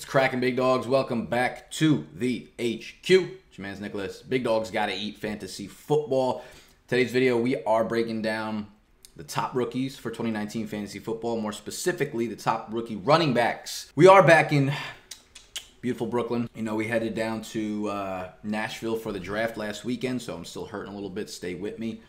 What's cracking, big dogs? Welcome back to the HQ. It's your man's Nicholas. Big dogs gotta eat fantasy football. Today's video, we are breaking down the top rookies for 2019 fantasy football, more specifically, the top rookie running backs. We are back in beautiful Brooklyn. You know, we headed down to uh, Nashville for the draft last weekend, so I'm still hurting a little bit. Stay with me.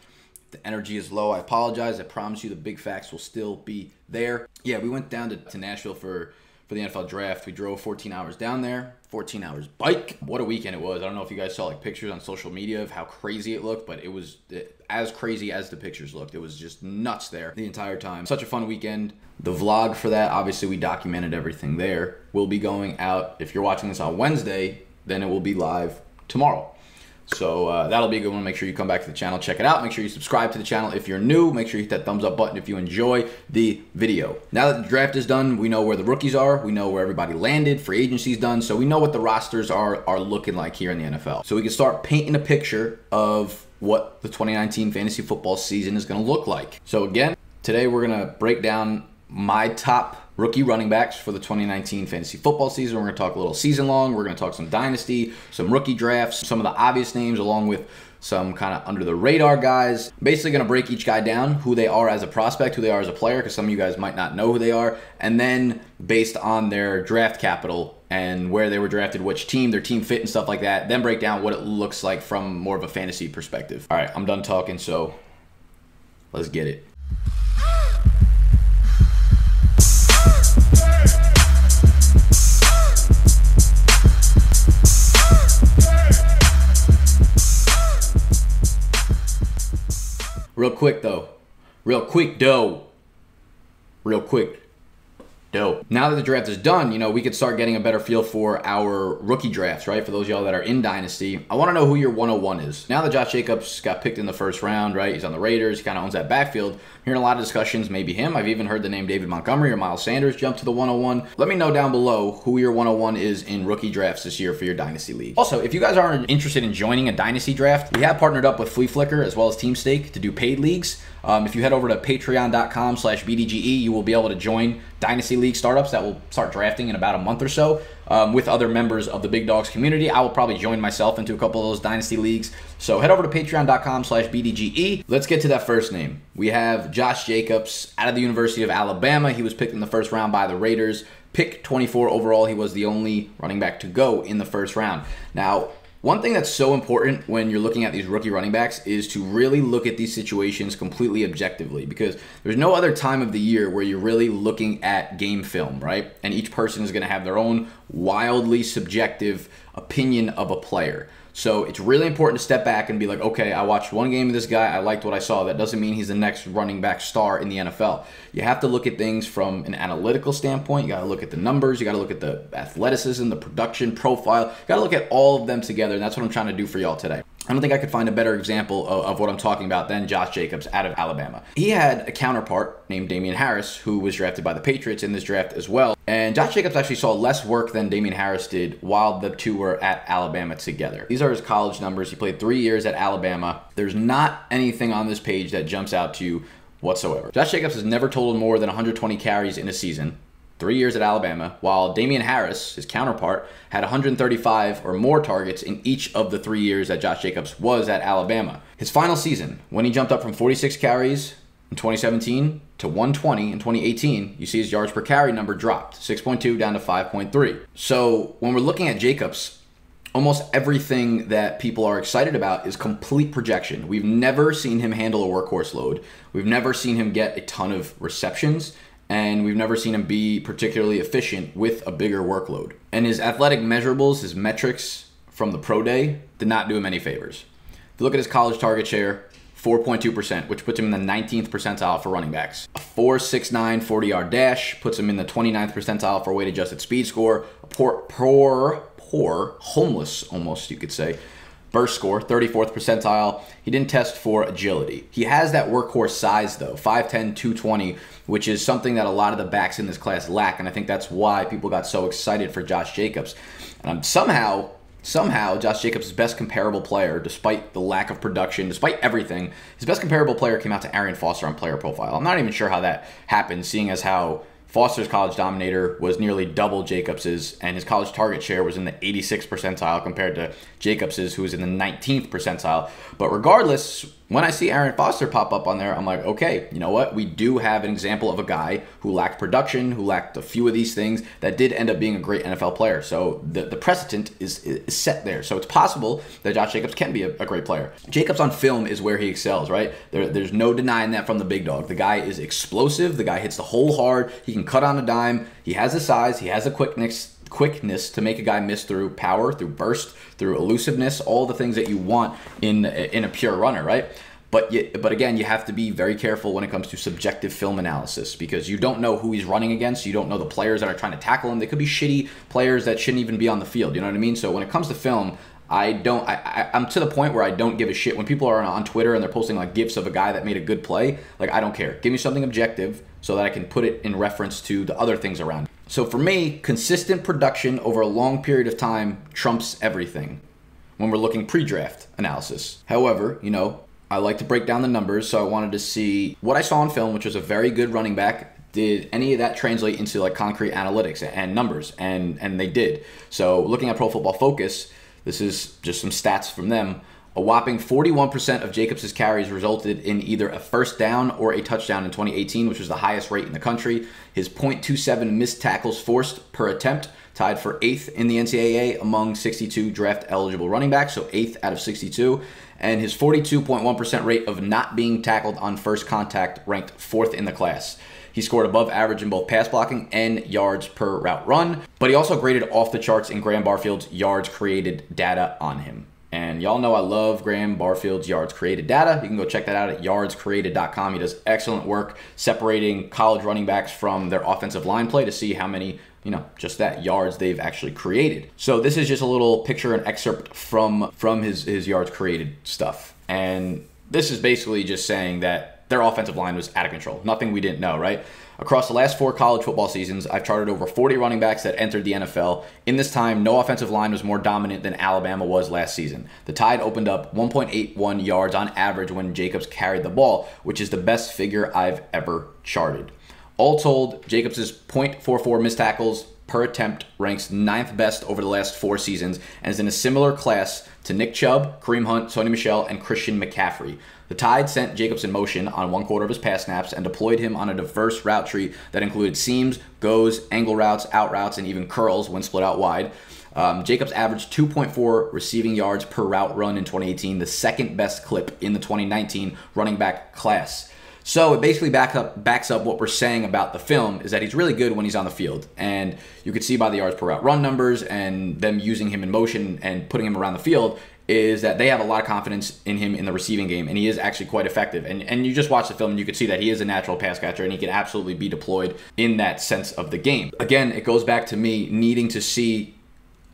The energy is low. I apologize. I promise you the big facts will still be there. Yeah, we went down to, to Nashville for for the NFL draft. We drove 14 hours down there, 14 hours bike. What a weekend it was. I don't know if you guys saw like pictures on social media of how crazy it looked, but it was eh, as crazy as the pictures looked. It was just nuts there the entire time. Such a fun weekend. The vlog for that, obviously we documented everything there. Will be going out if you're watching this on Wednesday, then it will be live tomorrow. So uh, that'll be a good one. Make sure you come back to the channel, check it out. Make sure you subscribe to the channel if you're new. Make sure you hit that thumbs up button if you enjoy the video. Now that the draft is done, we know where the rookies are. We know where everybody landed. Free agency's done. So we know what the rosters are, are looking like here in the NFL. So we can start painting a picture of what the 2019 fantasy football season is going to look like. So again, today we're going to break down my top rookie running backs for the 2019 fantasy football season. We're going to talk a little season long. We're going to talk some dynasty, some rookie drafts, some of the obvious names, along with some kind of under the radar guys. Basically, going to break each guy down, who they are as a prospect, who they are as a player, because some of you guys might not know who they are, and then based on their draft capital and where they were drafted, which team, their team fit, and stuff like that, then break down what it looks like from more of a fantasy perspective. All right, I'm done talking, so let's get it. Real quick though. Real quick though. Real quick. Dope. Now that the draft is done, you know, we could start getting a better feel for our rookie drafts, right? For those y'all that are in Dynasty. I want to know who your 101 is. Now that Josh Jacobs got picked in the first round, right? He's on the Raiders. He kind of owns that backfield. Hearing a lot of discussions, maybe him. I've even heard the name David Montgomery or Miles Sanders jump to the 101. Let me know down below who your 101 is in rookie drafts this year for your Dynasty League. Also, if you guys are interested in joining a Dynasty draft, we have partnered up with Fleaflicker as well as Team Stake to do paid leagues. Um, if you head over to patreon.com slash BDGE, you will be able to join Dynasty League startups that will start drafting in about a month or so um, with other members of the Big Dogs community. I will probably join myself into a couple of those Dynasty Leagues. So head over to patreon.com slash BDGE. Let's get to that first name. We have Josh Jacobs out of the University of Alabama. He was picked in the first round by the Raiders. Pick 24 overall. He was the only running back to go in the first round. Now, one thing that's so important when you're looking at these rookie running backs is to really look at these situations completely objectively because there's no other time of the year where you're really looking at game film, right? And each person is going to have their own wildly subjective opinion of a player. So it's really important to step back and be like, okay, I watched one game of this guy. I liked what I saw. That doesn't mean he's the next running back star in the NFL. You have to look at things from an analytical standpoint. You got to look at the numbers. You got to look at the athleticism, the production profile. You got to look at all of them together. And that's what I'm trying to do for y'all today. I don't think I could find a better example of, of, what I'm talking about than Josh Jacobs out of Alabama. He had a counterpart named Damien Harris, who was drafted by the Patriots in this draft as well. And Josh Jacobs actually saw less work than Damien Harris did while the two were at Alabama together. These are his college numbers. He played three years at Alabama. There's not anything on this page that jumps out to you whatsoever. Josh Jacobs has never totaled more than 120 carries in a season three years at Alabama, while Damien Harris, his counterpart, had 135 or more targets in each of the three years that Josh Jacobs was at Alabama. His final season, when he jumped up from 46 carries in 2017 to 120 in 2018, you see his yards per carry number dropped 6.2 down to 5.3. So when we're looking at Jacobs, almost everything that people are excited about is complete projection. We've never seen him handle a workhorse load. We've never seen him get a ton of receptions and we've never seen him be particularly efficient with a bigger workload. And his athletic measurables, his metrics from the pro day, did not do him any favors. If you look at his college target share, 4.2%, which puts him in the 19th percentile for running backs. A 4.69 40 yard dash puts him in the 29th percentile for weight adjusted speed score. A poor, poor, poor, homeless almost, you could say, burst score, 34th percentile. He didn't test for agility. He has that workhorse size though, 5'10, 220, which is something that a lot of the backs in this class lack. And I think that's why people got so excited for Josh Jacobs. And um, somehow, somehow, Josh Jacobs' best comparable player, despite the lack of production, despite everything, his best comparable player came out to Arian Foster on player profile. I'm not even sure how that happened, seeing as how Foster's college dominator was nearly double Jacobs's, and his college target share was in the 86th percentile compared to Jacobs's, who was in the 19th percentile. But regardless, when I see Arian Foster pop up on there, I'm like, okay, you know what? We do have an example of a guy who lacked production, who lacked a few of these things, that did end up being a great NFL player. So the, the precedent is, is set there. So it's possible that Josh Jacobs can be a, a great player. Jacobs on film is where he excels, right? There, there's no denying that from the big dog. The guy is explosive. The guy hits the hole hard. He can cut on a dime. He has the size. He has the quickness quickness to make a guy miss through power, through burst, through elusiveness, all the things that you want in in a pure runner, right? But you, but again, you have to be very careful when it comes to subjective film analysis because you don't know who he's running against. You don't know the players that are trying to tackle him. They could be shitty players that shouldn't even be on the field. You know what I mean? So when it comes to film, I don't. I, I am to the point where I don't give a shit when people are on Twitter and they're posting like gifs of a guy that made a good play. Like I don't care. Give me something objective so that I can put it in reference to the other things around. So for me, consistent production over a long period of time trumps everything when we're looking pre-draft analysis. However, you know, I like to break down the numbers, so I wanted to see what I saw on film, which was a very good running back. Did any of that translate into like concrete analytics and numbers? And and they did. So looking at Pro Football Focus, this is just some stats from them. A whopping 41% of Jacobs' carries resulted in either a first down or a touchdown in 2018, which was the highest rate in the country. His .27 missed tackles forced per attempt tied for eighth in the NCAA among 62 draft eligible running backs, so eighth out of 62 and his 42.1% rate of not being tackled on first contact ranked fourth in the class. He scored above average in both pass blocking and yards per route run, but he also graded off the charts in Graham Barfield's yards created data on him. And y'all know I love Graham Barfield's yards created data. You can go check that out at yardscreated.com. He does excellent work separating college running backs from their offensive line play to see how many you know just that yards they've actually created so this is just a little picture and excerpt from from his his yards created stuff and this is basically just saying that their offensive line was out of control nothing we didn't know right across the last four college football seasons i've charted over 40 running backs that entered the nfl in this time no offensive line was more dominant than alabama was last season. The tide opened up 1.81 yards on average when jacobs carried the ball which is the best figure i've ever charted. All told, Jacobs' .44 missed tackles per attempt ranks ninth best over the last four seasons and is in a similar class to Nick Chubb, Kareem Hunt, Sony Michel, and Christian McCaffrey. The Tide sent Jacobs in motion on one quarter of his pass snaps and deployed him on a diverse route tree that included seams, goes, angle routes, out routes, and even curls when split out wide. Um, Jacobs averaged 2.4 receiving yards per route run in 2018, the second best clip in the 2019 running back class. So it basically back up, backs up what we're saying about the film is that he's really good when he's on the field. And you could see by the yards per route run numbers and them using him in motion and putting him around the field is that they have a lot of confidence in him in the receiving game, and he is actually quite effective. And and you just watch the film, and you can see that he is a natural pass catcher, and he can absolutely be deployed in that sense of the game. Again, it goes back to me needing to see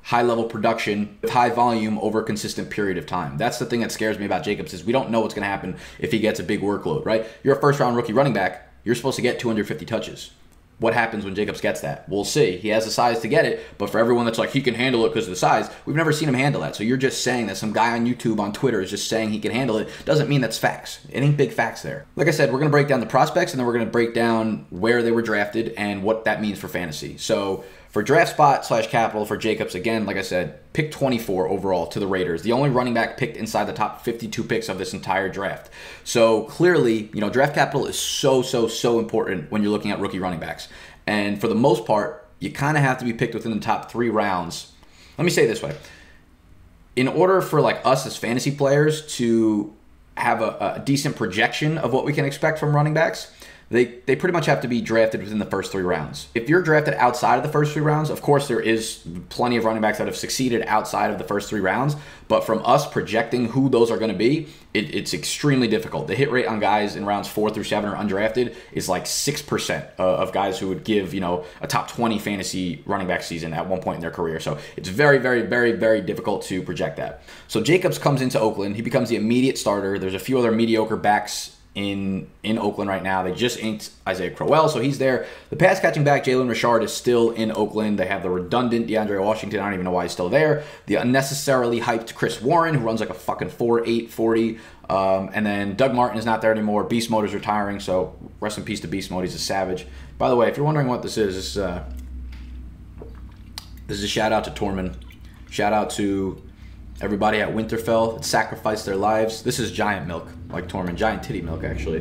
high level production with high volume over a consistent period of time. That's the thing that scares me about Jacobs is we don't know what's going to happen if he gets a big workload, right? You're a first round rookie running back, you're supposed to get 250 touches. What happens when Jacobs gets that? We'll see. He has the size to get it, but for everyone that's like he can handle it because of the size, we've never seen him handle that. So you're just saying that some guy on YouTube on Twitter is just saying he can handle it doesn't mean that's facts. It ain't big facts there. Like I said, we're gonna break down the prospects and then we're gonna break down where they were drafted and what that means for fantasy. So for draft spot slash capital for Jacobs, again, like I said, pick 24 overall to the Raiders. The only running back picked inside the top 52 picks of this entire draft. So clearly, you know, draft capital is so, so, so important when you're looking at rookie running backs. And for the most part, you kind of have to be picked within the top three rounds. Let me say this way. In order for like us as fantasy players to have a, a decent projection of what we can expect from running backs, they they pretty much have to be drafted within the first three rounds. If you're drafted outside of the first three rounds, of course there is plenty of running backs that have succeeded outside of the first three rounds. But from us projecting who those are going to be, it, it's extremely difficult. The hit rate on guys in rounds four through seven or undrafted is like six percent uh, of guys who would give you know a top twenty fantasy running back season at one point in their career. So it's very very very very difficult to project that. So Jacobs comes into Oakland. He becomes the immediate starter. There's a few other mediocre backs in in Oakland right now. They just inked Isaiah Crowell, so he's there. The pass catching back Jalen Richard is still in Oakland. They have the redundant DeAndre Washington. I don't even know why he's still there. The unnecessarily hyped Chris Warren, who runs like a fucking 4'8", 40. Um, and then Doug Martin is not there anymore. Beast Mode is retiring, so rest in peace to Beast Mode. He's a savage. By the way, if you're wondering what this is, this is, uh, this is a shout out to Tormund. Shout out to everybody at Winterfell sacrificed their lives. This is giant milk, like Tormund, giant titty milk, actually.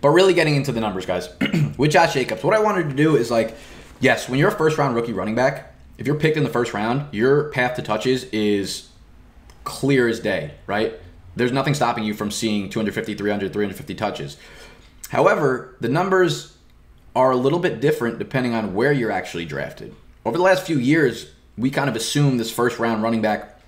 But really getting into the numbers, guys. With Josh Jacobs, what I wanted to do is like, yes, when you're a first round rookie running back, if you're picked in the first round, your path to touches is clear as day, right? There's nothing stopping you from seeing 250, 300, 350 touches. However, the numbers are a little bit different depending on where you're actually drafted. Over the last few years, we kind of assume this first round running back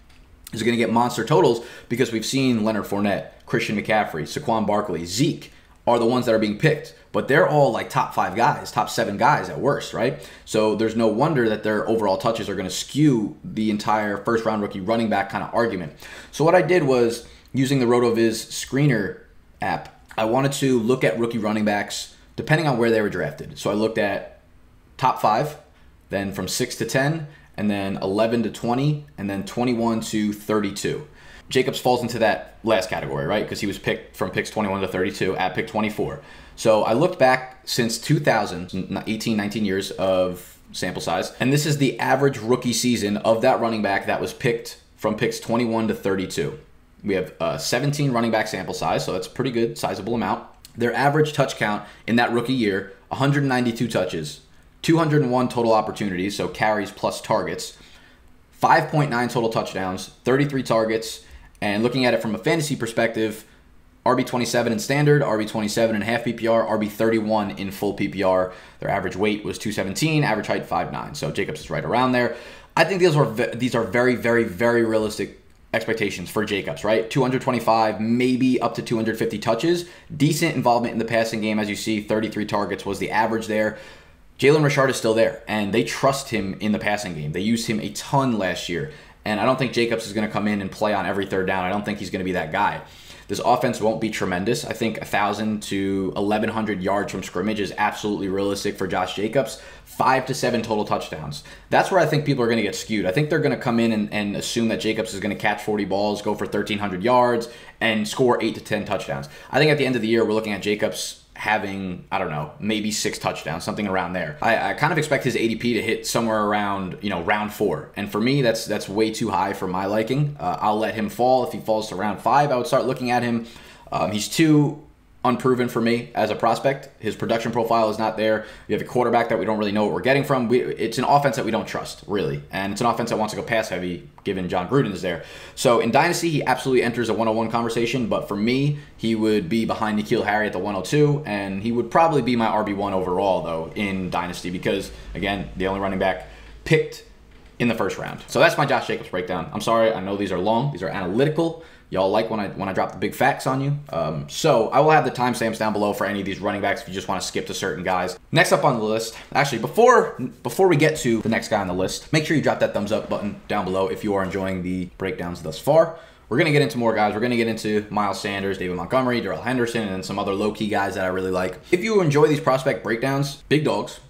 is going to get monster totals because we've seen Leonard Fournette, Christian McCaffrey, Saquon Barkley, Zeke are the ones that are being picked. But they're all like top five guys, top seven guys at worst, right? So there's no wonder that their overall touches are going to skew the entire first round rookie running back kind of argument. So what I did was using the RotoViz screener app, I wanted to look at rookie running backs depending on where they were drafted. So I looked at top five, then from six to 10, and then 11 to 20, and then 21 to 32. Jacobs falls into that last category, right? Because he was picked from picks 21 to 32 at pick 24. So I looked back since 2000, 18, 19 years of sample size, and this is the average rookie season of that running back that was picked from picks 21 to 32. We have a 17 running back sample size, so that's a pretty good, sizable amount. Their average touch count in that rookie year 192 touches, 201 total opportunities, so carries plus targets, 5.9 total touchdowns, 33 targets, and looking at it from a fantasy perspective, RB27 in standard, RB27 in half PPR, RB31 in full PPR. Their average weight was 217, average height 5'9. So Jacobs is right around there. I think these are these are very very very realistic expectations for Jacobs, right? 225, maybe up to 250 touches. Decent involvement in the passing game, as you see, 33 targets was the average there. Jalen Richard is still there, and they trust him in the passing game. They used him a ton last year, and I don't think Jacobs is going to come in and play on every third down. I don't think he's going to be that guy. This offense won't be tremendous. I think 1,000 to 1,100 yards from scrimmage is absolutely realistic for Josh Jacobs. Five to seven total touchdowns. That's where I think people are going to get skewed. I think they're going to come in and, and assume that Jacobs is going to catch 40 balls, go for 1,300 yards, and score eight to 10 touchdowns. I think at the end of the year, we're looking at Jacobs having I don't know maybe six touchdowns, something around there. I, I, kind of expect his ADP to hit somewhere around you know round four, and for me that's that's way too high for my liking. Uh, I'll let him fall if he falls to round five. I would start looking at him. Um, he's too unproven for me as a prospect. His production profile is not there. We have a quarterback that we don't really know what we're getting from. We, it's an offense that we don't trust, really. And it's an offense that wants to go pass heavy, given Jon Gruden is there. So in Dynasty, he absolutely enters a 101 conversation. But for me, he would be behind N'Keal Harry at the 102. And he would probably be my RB1 overall, though, in Dynasty. Because, again, the only running back picked in the first round. So that's my Josh Jacobs breakdown. I'm sorry, I know these are long, these are analytical. Y'all like when I when I drop the big facts on you. Um, so I will have the timestamps down below for any of these running backs if you just want to skip to certain guys. Next up on the list, actually before before we get to the next guy on the list, make sure you drop that thumbs up button down below if you are enjoying the breakdowns thus far. We're gonna get into more guys. We're gonna get into Miles Sanders, David Montgomery, Darrell Henderson, and some other low key guys that I really like. If you enjoy these prospect breakdowns, big dogs,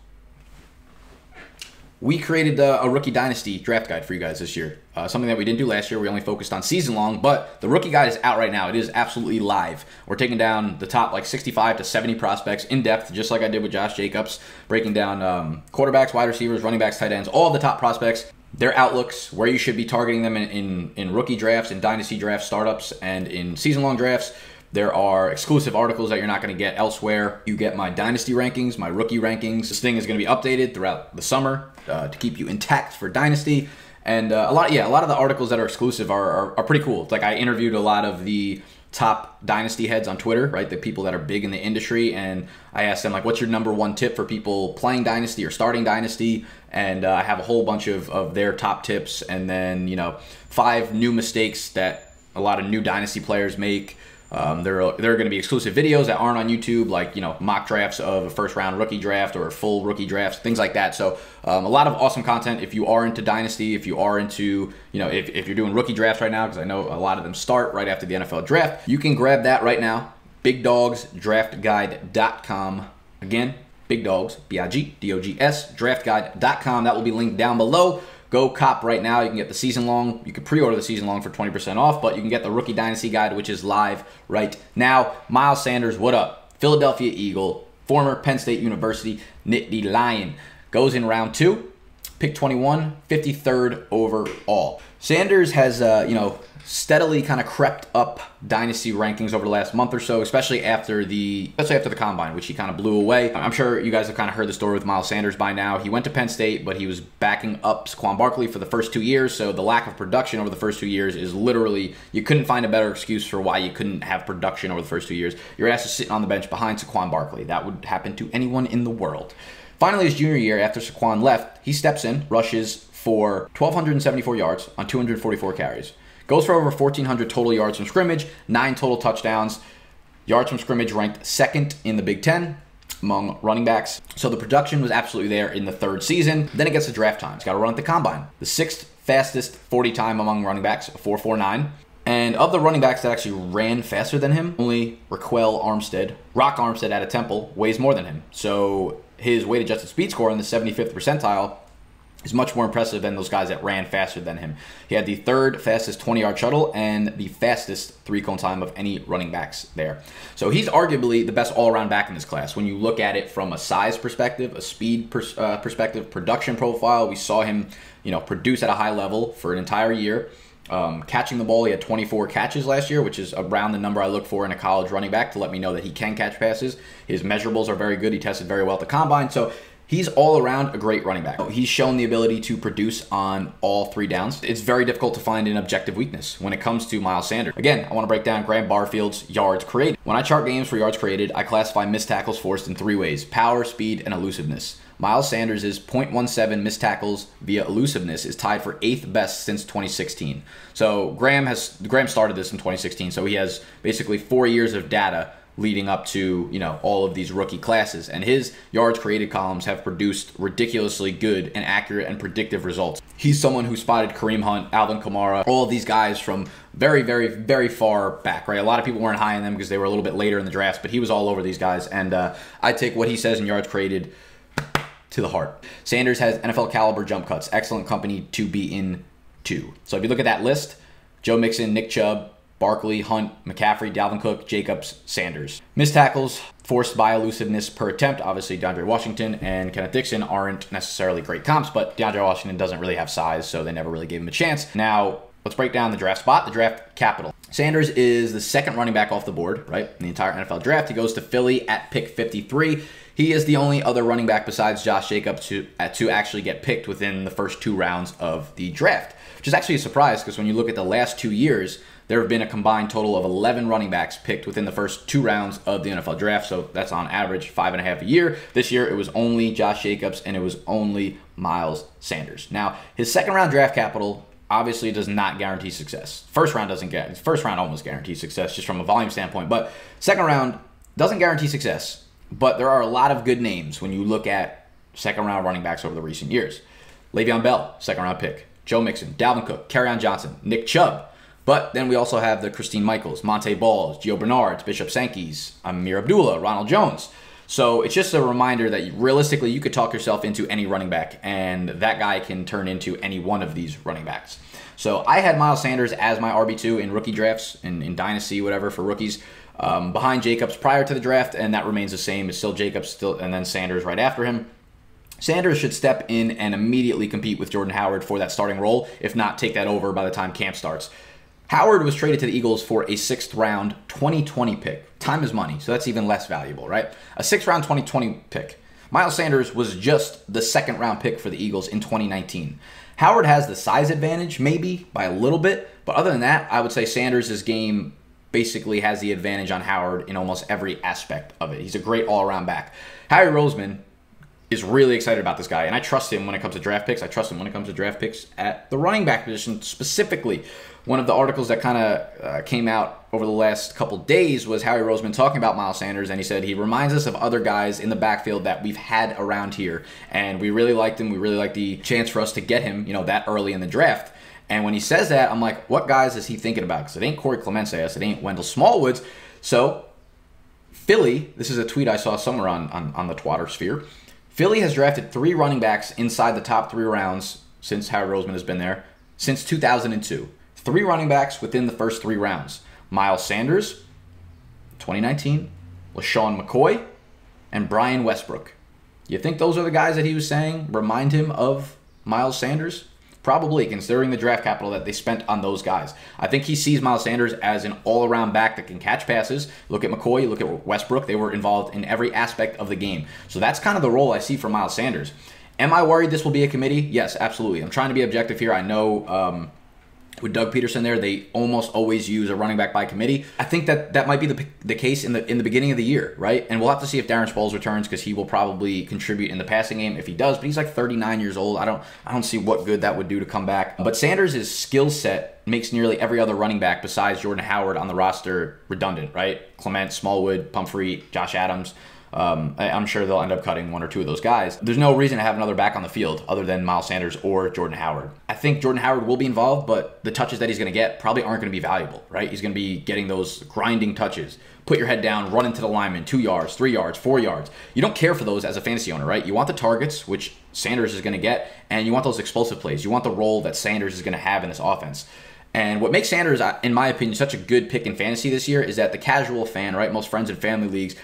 we created a, a, rookie dynasty draft guide for you guys this year. Uh, something that we didn't do last year. We only focused on season long, but the rookie guide is out right now. It is absolutely live. We're taking down the top like 65 to 70 prospects in depth, just like I did with Josh Jacobs, breaking down um, quarterbacks, wide receivers, running backs, tight ends, all the top prospects, their outlooks, where you should be targeting them in, in, in rookie drafts, in dynasty drafts, startups, and in season long drafts. There are exclusive articles that you're not going to get elsewhere. You get my dynasty rankings, my rookie rankings. This thing is going to be updated throughout the summer uh, to keep you intact for dynasty. And uh, a lot, yeah, a lot of the articles that are exclusive are, are, are pretty cool. like I interviewed a lot of the top dynasty heads on Twitter, right? The people that are big in the industry, and I asked them like, "What's your number one tip for people playing dynasty or starting dynasty?" And uh, I have a whole bunch of of their top tips, and then you know, five new mistakes that a lot of new dynasty players make. Um, there are, there are going to be exclusive videos that aren't on YouTube, like you know mock drafts of a first round rookie draft or full rookie drafts, things like that. So um, a lot of awesome content. If you are into dynasty, if you are into you know if, if you're doing rookie drafts right now, because I know a lot of them start right after the NFL draft, you can grab that right now bigdogsdraftguide.com. Again, big dogs, B I G D O G S, draftguide.com. That will be linked down below. Go cop right now. You can get the season long. You can pre order the season long for 20% off, but you can get the Rookie Dynasty Guide, which is live right now. Miles Sanders, what up? Philadelphia Eagle, former Penn State University Nittany Lion. Goes in round two, pick 21, 53rd overall. Sanders has, uh, you know, steadily kind of crept up dynasty rankings over the last month or so, especially after the especially after the combine, which he kind of blew away. I'm sure you guys have kind of heard the story with Miles Sanders by now. He went to Penn State, but he was backing up Saquon Barkley for the first two years, so the lack of production over the first two years is literally you couldn't find a better excuse for why you couldn't have production over the first two years. Your ass is sitting on the bench behind Saquon Barkley. That would happen to anyone in the world. Finally, his junior year, after Saquon left, he steps in, rushes for 1,274 yards on 244 carries. Goes for over 1,400 total yards from scrimmage, nine total touchdowns. Yards from scrimmage ranked second in the Big Ten among running backs. So the production was absolutely there in the third season. Then it gets to draft time. He's got to run at the combine. The sixth fastest 40 time among running backs, 449. And of the running backs that actually ran faster than him, only Ryquell Armstead, Rock Armstead out of Temple, weighs more than him. So his weight adjusted speed score in the 75th percentile is much more impressive than those guys that ran faster than him. He had the third fastest 20 yard shuttle and the fastest three cone time of any running backs there. So he's arguably the best all around back in this class. When you look at it from a size perspective, a speed pers- uh, perspective, production profile, we saw him, you know, produce at a high level for an entire year. Um, catching the ball, he had 24 catches last year, which is around the number I look for in a college running back to let me know that he can catch passes. His measurables are very good. He tested very well at the combine. So He's all around a great running back. He's shown the ability to produce on all three downs. It's very difficult to find an objective weakness when it comes to Miles Sanders. Again, I want to break down Graham Barfield's yards created. When I chart games for yards created, I classify missed tackles forced in three ways power, speed, and elusiveness. Miles Sanders' 0.17 missed tackles via elusiveness is tied for eighth best since 2016. So Graham has Graham started this in 2016, so he has basically four years of data leading up to you know all of these rookie classes. And his yards created columns have produced ridiculously good and accurate and predictive results. He's someone who spotted kareem hunt alvin kamara all these guys from very very very far back right? A lot of people weren't high on them because they were a little bit later in the drafts but he was all over these guys. And uh, i take what he says in yards created to the heart. Sanders has nfl caliber jump cuts excellent company to be in too so if you look at that list joe mixon nick chubb Barkley, Hunt, McCaffrey, Dalvin Cook, Jacobs, Sanders. Missed tackles forced by elusiveness per attempt. Obviously, DeAndre Washington and Kenneth Dixon aren't necessarily great comps, but DeAndre Washington doesn't really have size, so they never really gave him a chance. Now, let's break down the draft spot, the draft capital. Sanders is the second running back off the board, right? In the entire NFL draft. He goes to Philly at pick 53. He is the only other running back besides Josh Jacobs to, uh, to actually get picked within the first two rounds of the draft, which is actually a surprise because when you look at the last two years, there have been a combined total of 11 running backs picked within the first two rounds of the NFL draft. So that's on average five and a half a year. This year it was only Josh Jacobs and it was only Miles Sanders. Now, his second round draft capital obviously does not guarantee success. First round doesn't get first round almost guarantees success just from a volume standpoint, but second round doesn't guarantee success. But there are a lot of good names when you look at second round running backs over the recent years. Le'Veon Bell, second round pick. Joe Mixon, Dalvin Cook, Kerryon Johnson, Nick Chubb, but then we also have the Christine Michaels, Montee Balls, Gio Bernards, Bishop Sankey's, Ameer Abdullah, Ronald Jones. So it's just a reminder that realistically you could talk yourself into any running back, and that guy can turn into any one of these running backs. So I had Miles Sanders as my RB2 in rookie drafts, in, in Dynasty, whatever, for rookies, um, behind Jacobs prior to the draft, and that remains the same. It's still Jacobs, still, and then Sanders right after him. Sanders should step in and immediately compete with Jordan Howard for that starting role, if not take that over by the time camp starts. Howard was traded to the Eagles for a sixth round 2020 pick. Time is money, so that's even less valuable, right? A sixth round 2020 pick. Miles Sanders was just the second round pick for the Eagles in 2019. Howard has the size advantage, maybe by a little bit, but other than that, I would say Sanders' game basically has the advantage on Howard in almost every aspect of it. He's a great all around back. Howie Roseman is really excited about this guy, and I trust him when it comes to draft picks. I trust him when it comes to draft picks at the running back position specifically. One of the articles that kind of uh, came out over the last couple days was Howie Roseman talking about Miles Sanders, and he said he reminds us of other guys in the backfield that we've had around here, and we really liked him. We really liked the chance for us to get him, you know, that early in the draft. And when he says that, I'm like, what guys is he thinking about? Because it ain't Corey Clemente, it ain't Wendell Smallwoods. So Philly, this is a tweet I saw somewhere on, on, on the Twitter sphere. Philly has drafted three running backs inside the top three rounds since Howard Roseman has been there since 2002. Three running backs within the first three rounds. Miles Sanders, 2019, LeSean McCoy, and Brian Westbrook. You think those are the guys that he was saying remind him of Miles Sanders? Probably, considering the draft capital that they spent on those guys. I think he sees Miles Sanders as an all around back that can catch passes. Look at McCoy, look at Westbrook. They were involved in every aspect of the game. So that's kind of the role I see for Miles Sanders. Am I worried this will be a committee? Yes, absolutely. I'm trying to be objective here. I know um, with Doug Pederson there, they almost always use a running back by committee. I think that that might be the, the case in the in the beginning of the year, right? And we'll have to see if Darren Sproles returns because he will probably contribute in the passing game if he does. But he's like 39 years old. I don't I don't see what good that would do to come back. But Sanders' skill set makes nearly every other running back besides Jordan Howard on the roster redundant, right? Clement, Smallwood, Pumphrey, Josh Adams. Um, I, am sure they'll end up cutting one or two of those guys. There's no reason to have another back on the field other than Miles Sanders or Jordan Howard. I think Jordan Howard will be involved, but the touches that he's going to get probably aren't going to be valuable, right? He's going to be getting those grinding touches. Put your head down, run into the lineman, two yards, three yards, four yards. You don't care for those as a fantasy owner, right? You want the targets, which Sanders is going to get, and you want those explosive plays. You want the role that Sanders is going to have in this offense. And what makes Sanders, in my opinion, such a good pick in fantasy this year is that the casual fan, right, most friends and family leagues,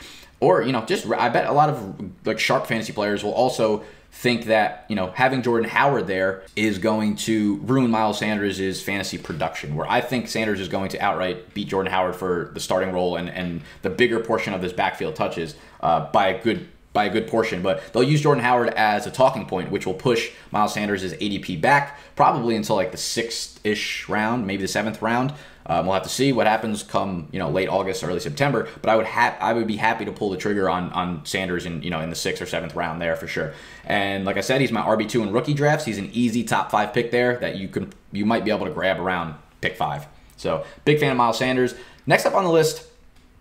or you know just I bet a lot of like sharp fantasy players will also think that you know having Jordan Howard there is going to ruin Miles Sanders' fantasy production. Where I think Sanders is going to outright beat Jordan Howard for the starting role and and the bigger portion of this backfield touches uh, by a good by a good portion. But they'll use Jordan Howard as a talking point, which will push Miles Sanders' ADP back probably until like the sixth ish round, maybe the seventh round. Um, we'll have to see what happens come you know late August, early September. But I would ha- I would be happy to pull the trigger on on Sanders in you know in the sixth or seventh round there for sure. And like I said, he's my RB two in rookie drafts. He's an easy top five pick there that you can you might be able to grab around pick five. So big fan of Miles Sanders. Next up on the list,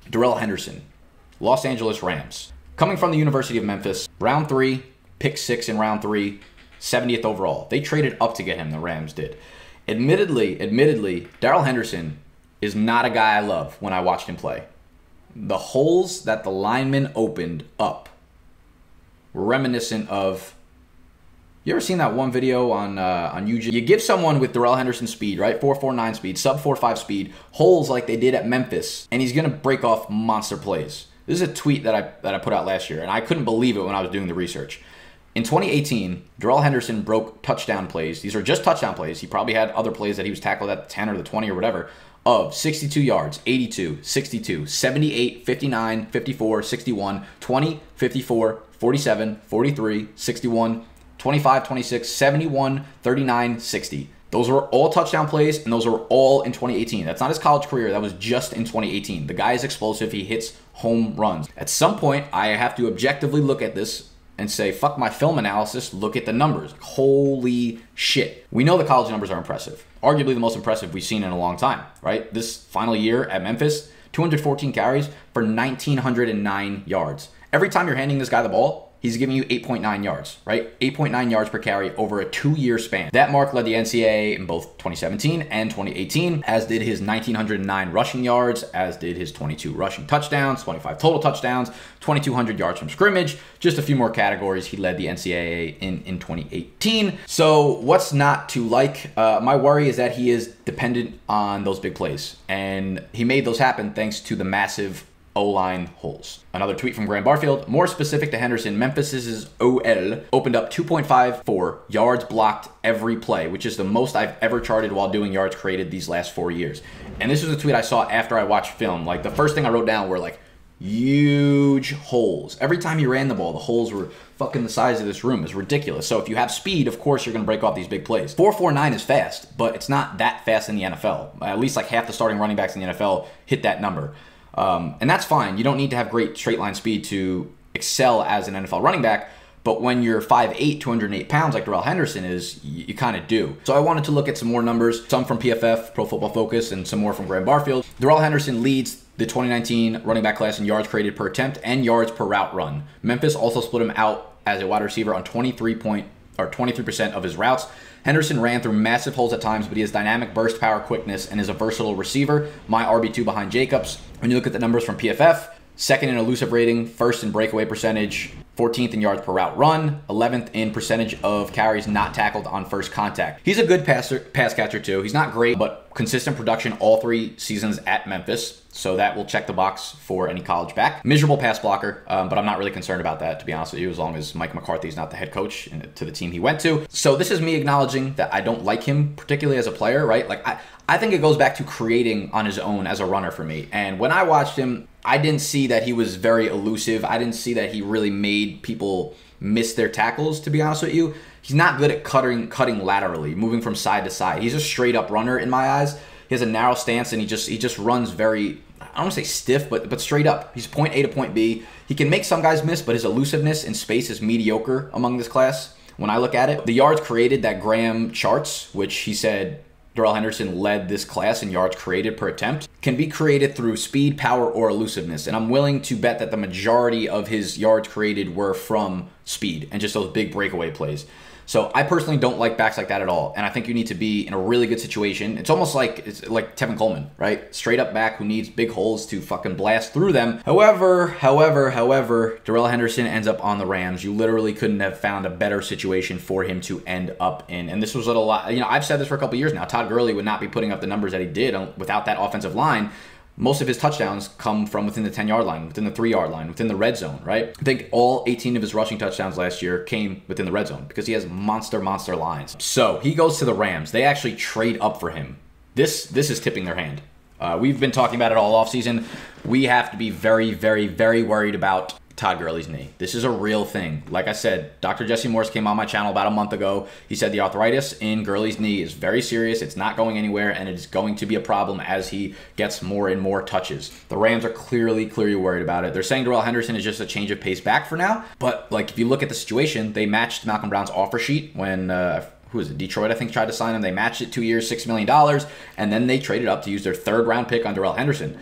Darrell Henderson, Los Angeles Rams, coming from the University of Memphis, round three, pick six in round three, 70th overall. They traded up to get him. The Rams did. Admittedly, admittedly, Darrell Henderson is not a guy I love when I watched him play. The holes that the lineman opened up were reminiscent of. You ever seen that one video on uh, on YouTube? You give someone with Darrell Henderson speed, right, four four nine speed, sub four five speed, holes like they did at Memphis, and he's gonna break off monster plays. This is a tweet that I that I put out last year, and I couldn't believe it when I was doing the research. In 2018, Darrell Henderson broke touchdown plays. These are just touchdown plays. He probably had other plays that he was tackled at the 10 or the 20 or whatever of 62 yards, 82, 62, 78, 59, 54, 61, 20, 54, 47, 43, 61, 25, 26, 71, 39, 60. Those were all touchdown plays, and those were all in 2018. That's not his college career. That was just in 2018. The guy is explosive. He hits home runs. At some point, I have to objectively look at this and say, fuck my film analysis, look at the numbers. Holy shit. We know the college numbers are impressive. Arguably the most impressive we've seen in a long time, right? This final year at Memphis, 214 carries for 1,909 yards. Every time you're handing this guy the ball, he's giving you 8.9 yards, right? 8.9 yards per carry over a two year span. That mark led the NCAA in both 2017 and 2018, as did his 1,909 rushing yards, as did his 22 rushing touchdowns, 25 total touchdowns, 2,200 yards from scrimmage, just a few more categories. He led the NCAA in, in 2018. So, what's not to like? Uh, my worry is that he is dependent on those big plays, and he made those happen thanks to the massive O line holes. Another tweet from Graham Barfield. More specific to Henderson, Memphis's OL opened up 2.54 yards blocked every play, which is the most I've ever charted while doing yards created these last four years. And this was a tweet I saw after I watched film. Like the first thing I wrote down were like huge holes. Every time he ran the ball, the holes were fucking the size of this room. It's ridiculous. So if you have speed, of course you're going to break off these big plays. 449 is fast, but it's not that fast in the NFL. At least like half the starting running backs in the NFL hit that number. Um, and that's fine. You don't need to have great straight line speed to excel as an NFL running back. But when you're 5'8, 208 pounds, like Darrell Henderson is, you, you kind of do. So I wanted to look at some more numbers, some from PFF, Pro Football Focus, and some more from Graham Barfield. Darrell Henderson leads the 2019 running back class in yards created per attempt and yards per route run. Memphis also split him out as a wide receiver on 23 point or 23% of his routes. Henderson ran through massive holes at times, but he has dynamic burst power quickness and is a versatile receiver. My RB2 behind Jacobs. When you look at the numbers from PFF, second in elusive rating, first in breakaway percentage, 14th in yards per route run, 11th in percentage of carries not tackled on first contact. He's a good passer, pass catcher too. He's not great, but consistent production all three seasons at Memphis. So that will check the box for any college back. Miserable pass blocker, um, but I'm not really concerned about that, to be honest with you, as long as Mike McCarthy is not the head coach to the team he went to. So this is me acknowledging that I don't like him particularly as a player, right? Like I, I think it goes back to creating on his own as a runner for me. And when I watched him, I didn't see that he was very elusive. I didn't see that he really made people miss their tackles, to be honest with you. He's not good at cutting cutting laterally, moving from side to side. He's a straight up runner in my eyes. He has a narrow stance and he just he just runs very I don't want to say stiff, but but straight up. He's point A to point B. He can make some guys miss, but his elusiveness in space is mediocre among this class. When I look at it, the yards created that Graham charts, which he said Darrell Henderson led this class in yards created per attempt, can be created through speed, power, or elusiveness. And I'm willing to bet that the majority of his yards created were from speed and just those big breakaway plays. So I personally don't like backs like that at all, and I think you need to be in a really good situation. It's almost like it's like Tevin Coleman, right? Straight up back who needs big holes to fucking blast through them. However, however, however, Darrell Henderson ends up on the Rams. You literally couldn't have found a better situation for him to end up in, and this was a lot. You know, I've said this for a couple years now. Todd Gurley would not be putting up the numbers that he did uh, without that offensive line most of his touchdowns come from within the 10 yard line, within the three yard line, within the red zone, right? I think all 18 of his rushing touchdowns last year came within the red zone because he has monster, monster lines. So he goes to the Rams. They actually trade up for him. This this is tipping their hand. Uh, we've been talking about it all offseason. We have to be very, very, very worried about Todd Gurley's knee. This is a real thing. Like I said, Dr. Jesse Morse came on my channel about a month ago. He said the arthritis in Gurley's knee is very serious. It's not going anywhere, and it is going to be a problem as he gets more and more touches. The Rams are clearly, clearly worried about it. They're saying Darrell Henderson is just a change of pace back for now. But like if you look at the situation, they matched Malcolm Brown's offer sheet when uh, who is it? Detroit, I think, tried to sign him. They matched it two years, $6 million, and then they traded up to use their third round pick on Darrell Henderson,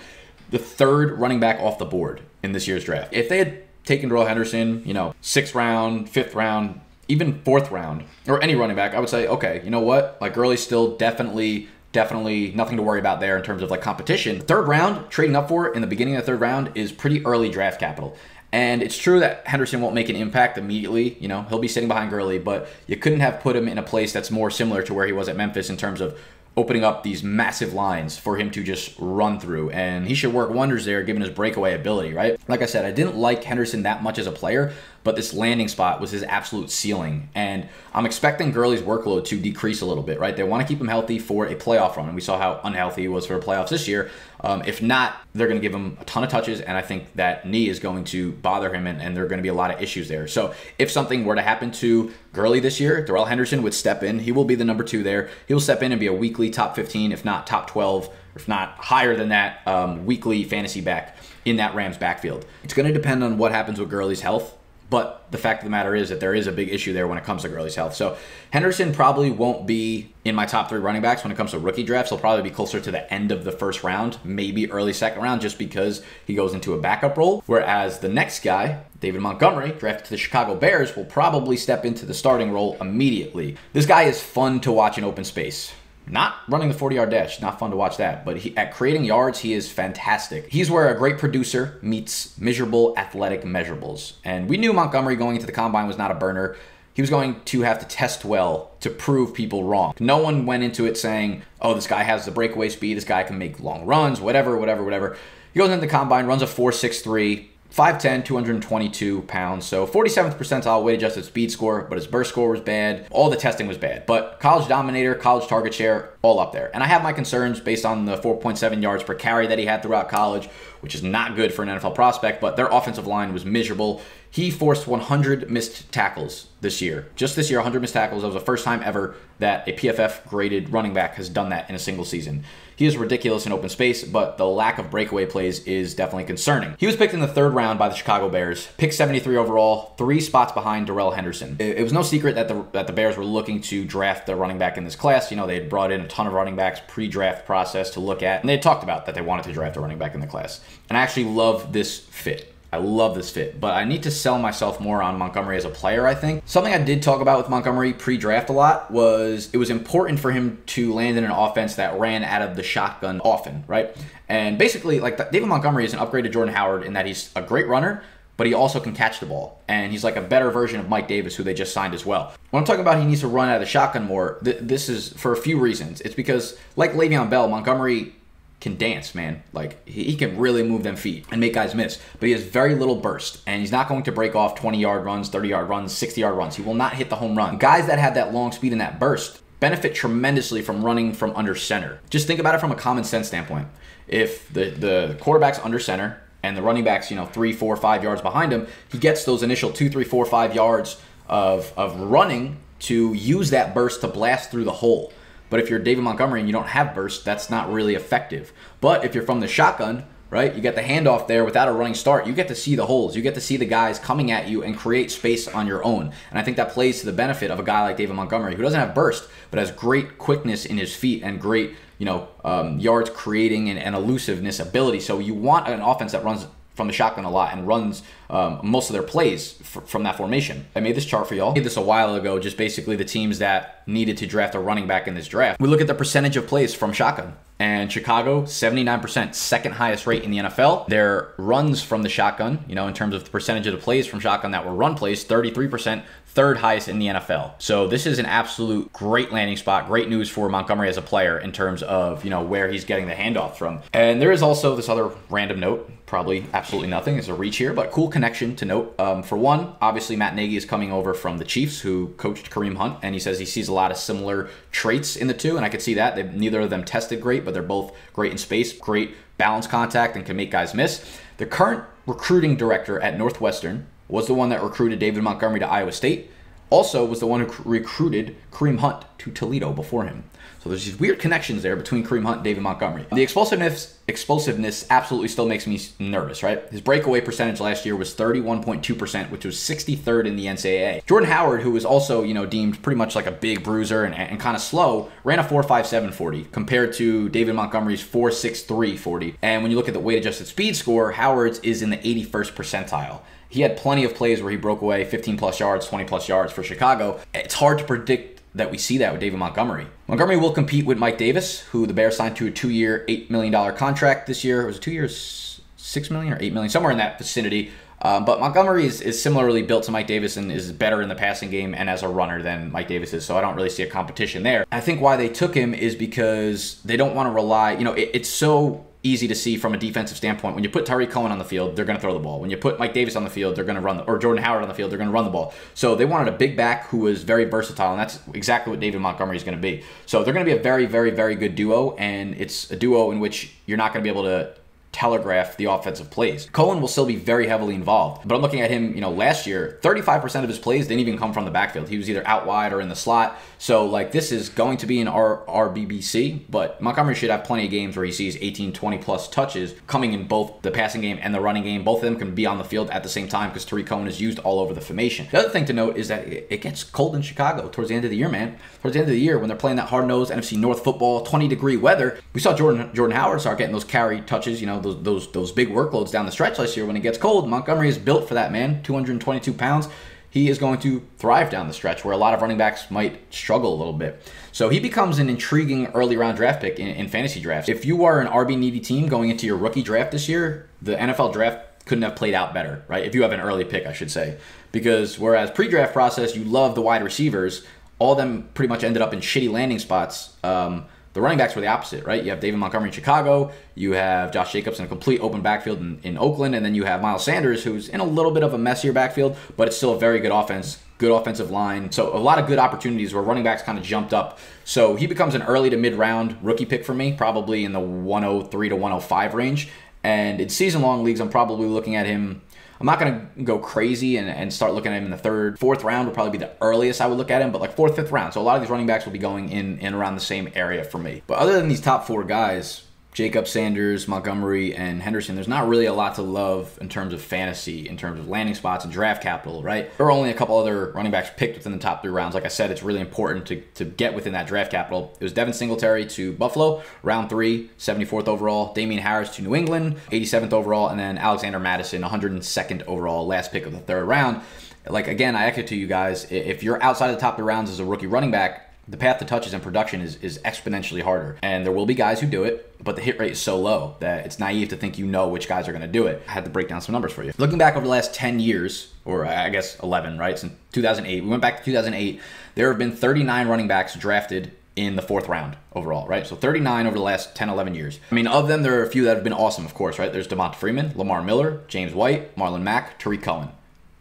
the third running back off the board in this year's draft. If they had taking Darrell Henderson, you know, sixth round, fifth round, even fourth round, or any running back, I would say, okay, you know what? Like Gurley's still definitely definitely nothing to worry about there in terms of like competition. Third round, trading up for it in the beginning of the third round is pretty early draft capital. And it's true that Henderson won't make an impact immediately. You know, he'll be sitting behind Gurley, but you couldn't have put him in a place that's more similar to where he was at Memphis in terms of opening up these massive lines for him to just run through. And he should work wonders there given his breakaway ability, right? Like I said, I didn't like Henderson that much as a player, but this landing spot was his absolute ceiling. And I'm expecting Gurley's workload to decrease a little bit, right? They want to keep him healthy for a playoff run. And we saw how unhealthy he was for the playoffs this year. Um, if not, they're going to give him a ton of touches, and I think that knee is going to bother him, and, and there are going to be a lot of issues there. So if something were to happen to Gurley this year, Darrell Henderson would step in. He will be the number two there. He will step in and be a weekly top 15, if not top 12, if not higher than that, um, weekly fantasy back in that Rams backfield. It's going to depend on what happens with Gurley's health. But the fact of the matter is that there is a big issue there when it comes to Gurley's health. So Henderson probably won't be in my top three running backs when it comes to rookie drafts. He'll probably be closer to the end of the first round, maybe early second round, just because he goes into a backup role. Whereas the next guy, David Montgomery, drafted to the Chicago Bears, will probably step into the starting role immediately. This guy is fun to watch in open space. Not running the 40 yard dash, not fun to watch that, but he, at creating yards, he is fantastic. He's where a great producer meets miserable athletic measurables. And we knew Montgomery going into the combine was not a burner. He was going to have to test well to prove people wrong. No one went into it saying, oh, this guy has the breakaway speed, this guy can make long runs, whatever, whatever, whatever. He goes into the combine, runs a 4.63, 5'10, 222 pounds. So 47th percentile weight adjusted speed score, but his burst score was bad. All the testing was bad. But college dominator, college target share, all up there. And I have my concerns based on the 4.7 yards per carry that he had throughout college, which is not good for an NFL prospect, but their offensive line was miserable. He forced 100 missed tackles this year. Just this year, 100 missed tackles. That was the first time ever that a PFF graded running back has done that in a single season. He is ridiculous in open space, but the lack of breakaway plays is definitely concerning. He was picked in the third round by the Chicago Bears, picked 73 overall, three spots behind Darrell Henderson. It, was no secret that the that the Bears were looking to draft the running back in this class. You know, they had brought in a ton of running backs pre-draft process to look at, and they talked about that they wanted to draft a running back in the class. And I actually love this fit. I love this fit, but I need to sell myself more on Montgomery as a player, I think. Something I did talk about with Montgomery pre draft a lot was it was important for him to land in an offense that ran out of the shotgun often, right? And basically, like David Montgomery is an upgrade to Jordan Howard in that he's a great runner, but he also can catch the ball. And he's like a better version of Mike Davis, who they just signed as well. When I'm talking about he needs to run out of the shotgun more, th- this is for a few reasons. It's because, like Le'Veon Bell, Montgomery can dance, man. Like he can really move them feet and make guys miss. But he has very little burst, and he's not going to break off 20 yard runs, 30 yard runs, 60 yard runs. He will not hit the home run. Guys that have that long speed and that burst benefit tremendously from running from under center. Just think about it from a common sense standpoint. If the the quarterback's under center and the running backs, you know, three, four, five yards behind him, he gets those initial two, three, four, five yards of of running to use that burst to blast through the hole. But if you're David Montgomery and you don't have burst, that's not really effective. But if you're from the shotgun, right, you get the handoff there without a running start, you get to see the holes. You get to see the guys coming at you and create space on your own. And I think that plays to the benefit of a guy like David Montgomery who doesn't have burst, but has great quickness in his feet and great, you know, um, yards creating and, and elusiveness ability. So you want an offense that runs from the shotgun a lot and runs um, most of their plays f- from that formation. I made this chart for y'all. I did this a while ago, just basically the teams that needed to draft a running back in this draft. We look at the percentage of plays from shotgun. And Chicago, 79%, second highest rate in the NFL. Their runs from the shotgun, you know, in terms of the percentage of the plays from shotgun that were run plays, 33%, third highest in the NFL. So this is an absolute great landing spot. Great news for Montgomery as a player in terms of, you know, where he's getting the handoff from. And there is also this other random note, probably absolutely nothing. It's a reach here, but cool connection to note. Um, for one, obviously Matt Nagy is coming over from the Chiefs, who coached Kareem Hunt, and he says he sees a lot of similar traits in the two, and I could see that. They, neither of them tested great, but they're both great in space, great balance contact, and can make guys miss. The current recruiting director at Northwestern, was the one that recruited David Montgomery to Iowa State, also was the one who recruited Kareem Hunt to Toledo before him. So there's these weird connections there between Kareem Hunt and David Montgomery. The explosiveness explosiveness absolutely still makes me nervous, right? His breakaway percentage last year was 31.2%, which was 63rd in the NCAA. Jordan Howard, who was also, you know, deemed pretty much like a big bruiser and, and kind of slow, ran a 4.57 40 compared to David Montgomery's 4.63 40. And when you look at the weight adjusted speed score, Howard's is in the 81st percentile. He had plenty of plays where he broke away 15 plus yards, 20 plus yards for Chicago. It's hard to predict that we see that with David Montgomery. Montgomery will compete with Mike Davis, who the Bears signed to a two-year, eight million dollar contract this year. It was two years, six million or eight million, somewhere in that vicinity. Um, but Montgomery is, is similarly built to Mike Davis and is better in the passing game and as a runner than Mike Davis is. So I don't really see a competition there. I think why they took him is because they don't want to rely. You know, it, it's so easy to see from a defensive standpoint. When you put Tarik Cohen on the field, they're going to throw the ball. When you put Mike Davis on the field, they're going to run, the, or Jordan Howard on the field, they're going to run the ball. So they wanted a big back who was very versatile, and that's exactly what David Montgomery is going to be. So they're going to be a very, very, very good duo, and it's a duo in which you're not going to be able to telegraph the offensive plays. Cohen will still be very heavily involved, but I'm looking at him, you know, last year, 35% of his plays didn't even come from the backfield. He was either out wide or in the slot. So, like, this is going to be an R- RBBC, but Montgomery should have plenty of games where he sees 18, 20 plus touches coming in both the passing game and the running game. Both of them can be on the field at the same time because Tarik Cohen is used all over the formation. The other thing to note is that it gets cold in Chicago towards the end of the year, man. Towards the end of the year, when they're playing that hard nosed NFC North football, 20 degree weather, we saw Jordan Jordan Howard start getting those carry touches, you know, those those those big workloads down the stretch last year when it gets cold. Montgomery is built for that, man. 222 pounds. He is going to thrive down the stretch where a lot of running backs might struggle a little bit. So he becomes an intriguing early round draft pick in, in fantasy drafts. If you are an RB needy team going into your rookie draft this year, the NFL draft couldn't have played out better, right? If you have an early pick, I should say. Because whereas pre-draft process, you love the wide receivers, all of them pretty much ended up in shitty landing spots. Um, the running backs were the opposite, right? You have David Montgomery in Chicago, you have Josh Jacobs in a complete open backfield in, in Oakland, and then you have Miles Sanders, who's in a little bit of a messier backfield, but it's still a very good offense, good offensive line. So a lot of good opportunities where running backs kind of jumped up. So he becomes an early to mid round rookie pick for me, probably in the 103 to 105 range. And in season long leagues, I'm probably looking at him I'm not going to go crazy and, and start looking at him in the third, fourth round would probably be the earliest I would look at him, but like fourth, fifth round. So a lot of these running backs will be going in in around the same area for me. But other than these top four guys, Jacob Sanders, Montgomery, and Henderson, there's not really a lot to love in terms of fantasy, in terms of landing spots and draft capital, right? There are only a couple other running backs picked within the top three rounds. Like I said, it's really important to, to get within that draft capital. It was Devin Singletary to Buffalo, round three, 74th overall. Damien Harris to New England, 87th overall. And then Alexander Mattison, 102nd overall, last pick of the third round. Like, again, I echo to you guys, if you're outside of the top three rounds as a rookie running back, the path to touches and production is, is exponentially harder. And there will be guys who do it, but the hit rate is so low that it's naive to think you know which guys are going to do it. I had to break down some numbers for you. Looking back over the last 10 years, or I guess 11, right? Since 2008, we went back to 2008. There have been 39 running backs drafted in the fourth round overall, right? So 39 over the last 10, 11 years. I mean, of them, there are a few that have been awesome, of course, right? There's Devonta Freeman, Lamar Miller, James White, Marlon Mack, Tarik Cohen.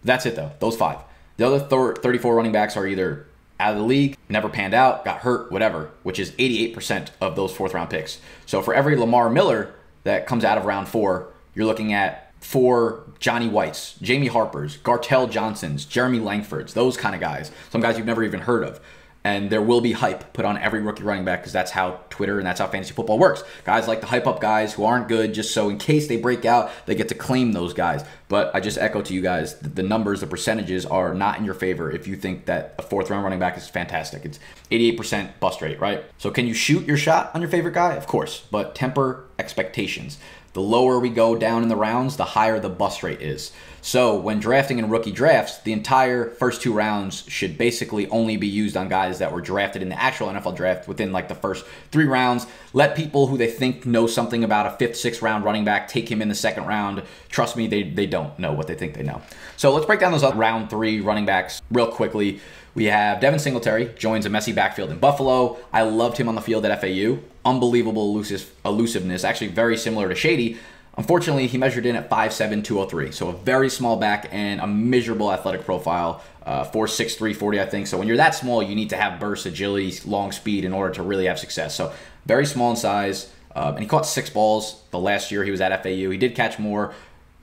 That's it, though. Those five. The other 34 running backs are either out of the league, never panned out, got hurt, whatever, which is 88% of those fourth round picks. So for every Lamar Miller that comes out of round four, you're looking at four Johnny Whites, Jamie Harpers, Gartrell Johnsons, Jeremy Langfords, those kind of guys. Some guys you've never even heard of and there will be hype put on every rookie running back because that's how Twitter and that's how fantasy football works. Guys like to hype up guys who aren't good just so in case they break out, they get to claim those guys. But I just echo to you guys the numbers, the percentages are not in your favor if you think that a fourth round running back is fantastic. It's 88% bust rate, right? So can you shoot your shot on your favorite guy? Of course, but temper expectations. The lower we go down in the rounds, the higher the bust rate is. So when drafting in rookie drafts, the entire first two rounds should basically only be used on guys that were drafted in the actual NFL draft within like the first three rounds. Let people who they think know something about a fifth, sixth round running back take him in the second round. Trust me, they, they don't know what they think they know. So let's break down those round three running backs real quickly. We have Devin Singletary joins a messy backfield in Buffalo. I loved him on the field at FAU. Unbelievable elusive, elusiveness, actually very similar to Shady. Unfortunately, he measured in at 5'7", 203, so a very small back and a miserable athletic profile, uh, 4'6", 40, I think. So when you're that small, you need to have burst, agility, long speed in order to really have success. So very small in size, uh, and he caught six balls the last year he was at FAU. He did catch more,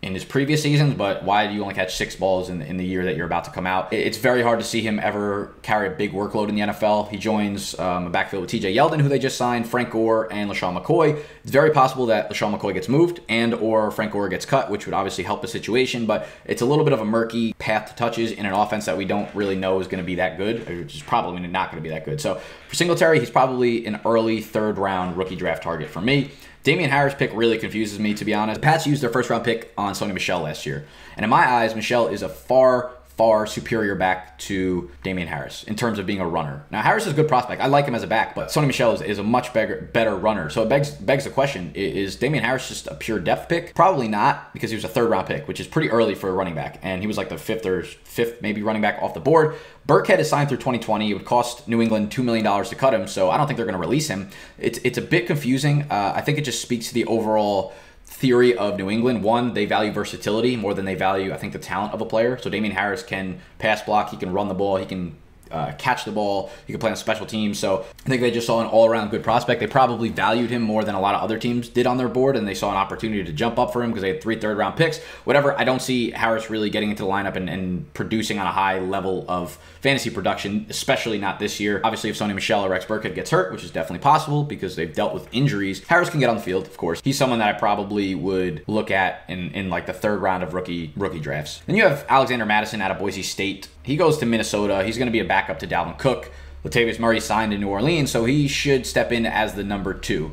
in his previous seasons, but why do you only catch six balls in, in the year that you're about to come out? It's very hard to see him ever carry a big workload in the NFL. He joins um, a backfield with TJ Yeldon, who they just signed, Frank Gore, and LeSean McCoy. It's very possible that LeSean McCoy gets moved and or Frank Gore gets cut, which would obviously help the situation, but it's a little bit of a murky path to touches in an offense that we don't really know is going to be that good, which is probably not going to be that good. So for Singletary, he's probably an early third round rookie draft target for me. Damien Harris pick really confuses me, to be honest. The Pats used their first round pick on Sony Michel last year. And in my eyes, Michel is a far, far superior back to Damien Harris in terms of being a runner. Now, Harris is a good prospect. I like him as a back, but Sony Michel is, is a much better, better runner. So it begs, begs the question is Damien Harris just a pure depth pick? Probably not, because he was a third round pick, which is pretty early for a running back. And he was like the fifth or fifth, maybe running back off the board. Burkhead is signed through 2020. It would cost New England $2 million to cut him, so I don't think they're going to release him. It's, it's a bit confusing. Uh, I think it just speaks to the overall theory of New England. One, they value versatility more than they value, I think, the talent of a player. So Damien Harris can pass block, he can run the ball, he can uh, catch the ball. He could play on special teams. So I think they just saw an all around good prospect. They probably valued him more than a lot of other teams did on their board, and they saw an opportunity to jump up for him because they had three third round picks. Whatever, I don't see Harris really getting into the lineup and, and producing on a high level of fantasy production, especially not this year. Obviously, if Sony Michel or Rex Burkhead gets hurt, which is definitely possible because they've dealt with injuries, Harris can get on the field, of course. He's someone that I probably would look at in, in like the third round of rookie rookie drafts. Then you have Alexander Mattison out of Boise State. He goes to Minnesota. He's going to be a backup to Dalvin Cook. Latavius Murray signed in New Orleans, so he should step in as the number two.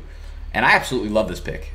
And I absolutely love this pick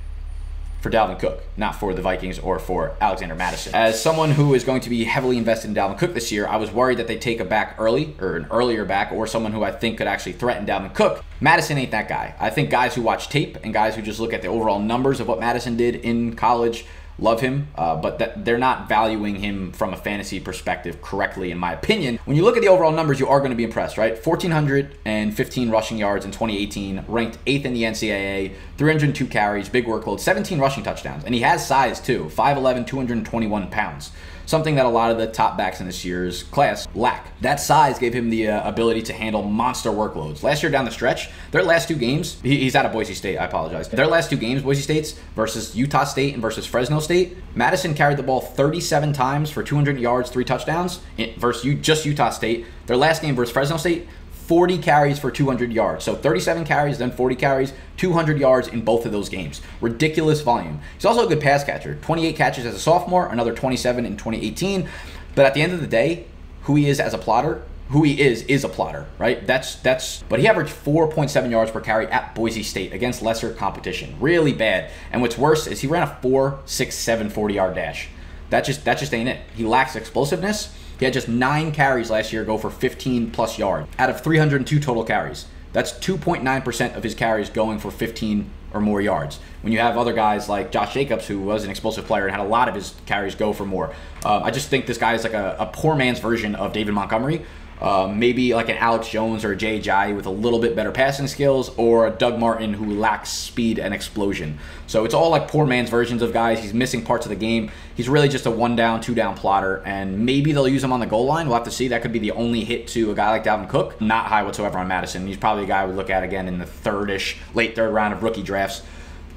for Dalvin Cook, not for the Vikings or for Alexander Mattison. As someone who is going to be heavily invested in Dalvin Cook this year, I was worried that they take a back early or an earlier back or someone who I think could actually threaten Dalvin Cook. Mattison ain't that guy. I think guys who watch tape and guys who just look at the overall numbers of what Mattison did in college love him, uh, but that they're not valuing him from a fantasy perspective correctly, in my opinion. When you look at the overall numbers, you are going to be impressed, right? 1,415 rushing yards in 2018, ranked eighth in the NCAA, 302 carries, big workload, 17 rushing touchdowns, and he has size too 5'11, 221 pounds something that a lot of the top backs in this year's class lack. That size gave him the uh, ability to handle monster workloads. Last year down the stretch, their last two games, he, he's out of Boise State, I apologize. Their last two games, Boise State's versus Utah State and versus Fresno State, Mattison carried the ball 37 times for 200 yards, three touchdowns versus just Utah State. Their last game versus Fresno State, 40 carries for 200 yards. So 37 carries, then 40 carries, 200 yards in both of those games. Ridiculous volume. He's also a good pass catcher. 28 catches as a sophomore, another 27 in 2018. But at the end of the day, who he is as a plotter, who he is is a plotter, right? That's that's but he averaged 4.7 yards per carry at Boise State against lesser competition. Really bad. And what's worse is he ran a 4 6 7 40 yard dash. That just that just ain't it. He lacks explosiveness. He had just 9 carries last year go for 15 plus yards out of 302 total carries. That's 2.9% of his carries going for 15 or more yards. When you have other guys like Josh Jacobs, who was an explosive player and had a lot of his carries go for more, uh, I just think this guy is like a, a poor man's version of David Montgomery, um, maybe like an Alex Jones or a Jay Ajayi with a little bit better passing skills, or a Doug Martin who lacks speed and explosion. So it's all like poor man's versions of guys. He's missing parts of the game. He's really just a one down, two down plotter, and maybe they'll use him on the goal line. We'll have to see. That could be the only hit to a guy like Dalvin Cook. Not high whatsoever on Mattison. He's probably a guy we look at again in the third ish, late third round of rookie drafts.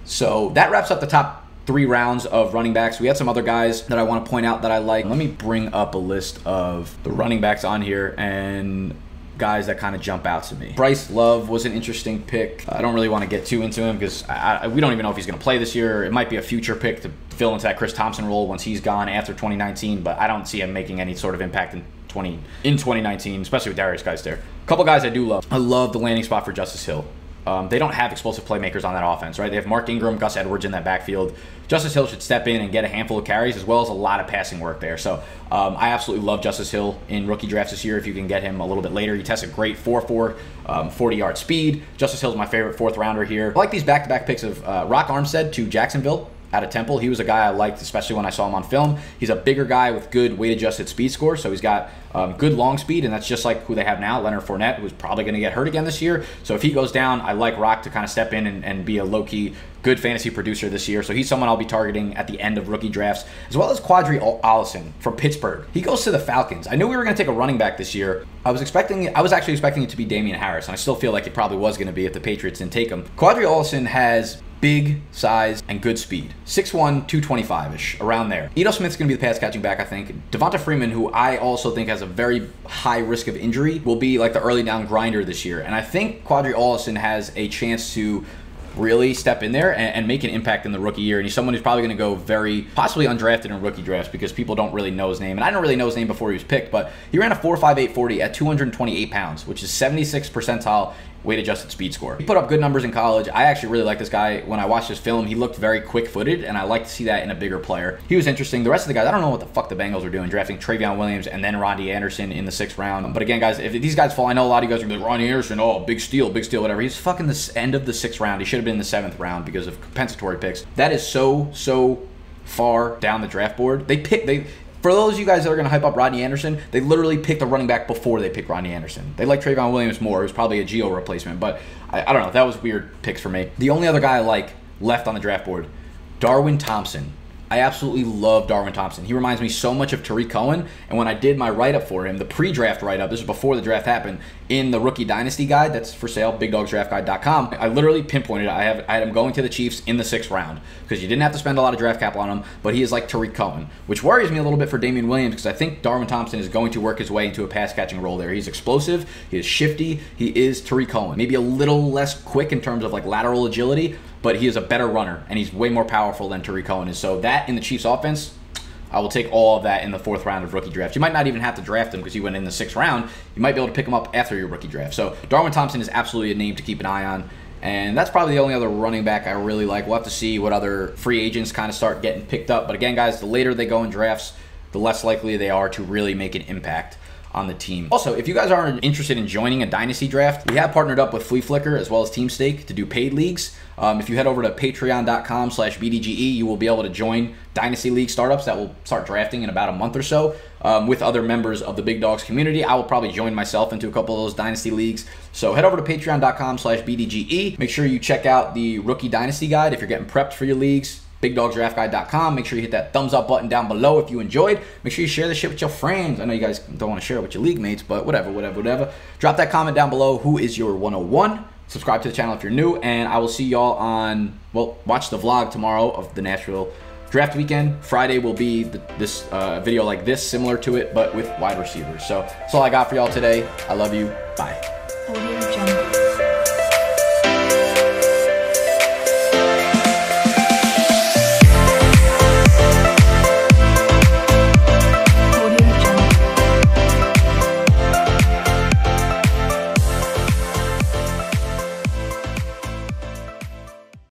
So that wraps up the top three rounds of running backs. We had some other guys that I want to point out that I like. Let me bring up a list of the running backs on here and guys that kind of jump out to me. Bryce Love was an interesting pick. I don't really want to get too into him because we don't even know if he's going to play this year. It might be a future pick to fill into that Chris Thompson role once he's gone after 2019, but I don't see him making any sort of impact in 20 in 2019, especially with Derrius Guice there. A couple guys I do love. I love the landing spot for Justice Hill. Um, they don't have explosive playmakers on that offense, right? They have Mark Ingram, Gus Edwards in that backfield. Justice Hill should step in and get a handful of carries as well as a lot of passing work there. So um, I absolutely love Justice Hill in rookie drafts this year. If you can get him a little bit later, he tests a great 4 4, um, 40 yard speed. Justice Hill is my favorite fourth rounder here. I like these back to back picks of uh, Rock Armstead to Jacksonville out of Temple. He was a guy I liked, especially when I saw him on film. He's a bigger guy with good weight adjusted speed score, so he's got um, good long speed, and that's just like who they have now, Leonard Fournette, who's probably going to get hurt again this year. So if he goes down, I like Rock to kind of step in and, and be a low key good fantasy producer this year. So he's someone I'll be targeting at the end of rookie drafts, as well as Qadree Ollison from Pittsburgh. He goes to the Falcons. I knew we were going to take a running back this year. I was expecting, I was actually expecting it to be Damien Harris, and I still feel like it probably was going to be if the Patriots didn't take him. Qadree Ollison has big size and good speed. 6'1, 225-ish, around there. Ito Smith's to be the pass catching back, I think. Devonta Freeman, who I also think has a very high risk of injury, will be like the early down grinder this year. And I think Qadree Ollison has a chance to really step in there and, and, make an impact in the rookie year. And he's someone who's probably going to go very possibly undrafted in rookie drafts because people don't really know his name. And I don't really know his name before he was picked, but he ran a 4.58 40 at 228 pounds, which is 76 percentile weight adjusted speed score. He put up good numbers in college. I actually really like this guy. When I watched his film, he looked very quick footed, and I like to see that in a bigger player. He was interesting. The rest of the guys, I don't know what the fuck the Bengals are doing, drafting Trayveon Williams and then Ronnie Anderson in the sixth round. But again, guys, if these guys fall, I know a lot of you guys are like, Ronnie Anderson, oh, big steal, big steal, whatever. He's fucking the end of the sixth round. He should have been in the seventh round because of compensatory picks. That is so, so far down the draft board. They pick they for those of you guys that are going to hype up Rodney Anderson, they literally picked a running back before they picked Rodney Anderson. They like Trayveon Williams more. It was probably a Gio replacement, but I, I don't know. That was weird picks for me. The only other guy I like left on the draft board, Darwin Thompson. I absolutely love Darwin Thompson. He reminds me so much of Tarik Cohen. And when I did my write up for him, the pre draft write up, this was before the draft happened, in the rookie dynasty guide that's for sale, bigdogsdraftguide.com, I literally pinpointed I have I had him going to the Chiefs in the sixth round because you didn't have to spend a lot of draft capital on him, but he is like Tarik Cohen, which worries me a little bit for Damien Williams because I think Darwin Thompson is going to work his way into a pass catching role there. He's explosive, he is shifty, he is Tarik Cohen. Maybe a little less quick in terms of like lateral agility, but he is a better runner and he's way more powerful than Tarik Cohen is. So that in the Chiefs offense, I will take all of that in the fourth round of rookie draft. You might not even have to draft him because you went in the sixth round. You might be able to pick him up after your rookie draft. So Darwin Thompson is absolutely a name to keep an eye on. And that's probably the only other running back I really like. We'll have to see what other free agents kind of start getting picked up. But again, guys, the later they go in drafts, the less likely they are to really make an impact on the team. Also, if you guys are interested in joining a dynasty draft, we have partnered up with Fleaflicker as well as Team Stake to do paid leagues. Um, if you head over to patreon.com slash BDGE, you will be able to join Dynasty League startups that will start drafting in about a month or so um, with other members of the Big Dogs community. I will probably join myself into a couple of those Dynasty Leagues. So head over to patreon.com slash BDGE. Make sure you check out the Rookie Dynasty Guide if you're getting prepped for your leagues bigdogsdraftguide.com. Make sure you hit that thumbs up button down below if you enjoyed. Make sure you share the shit with your friends. I know you guys don't want to share it with your league mates, but whatever, whatever, whatever. Drop that comment down below. Who is your 101? Subscribe to the channel if you're new, and I will see y'all on, well, watch the vlog tomorrow of the Nashville draft weekend. Friday will be the, this uh, video like this, similar to it, but with wide receivers. So that's all I got for y'all today. I love you. Bye.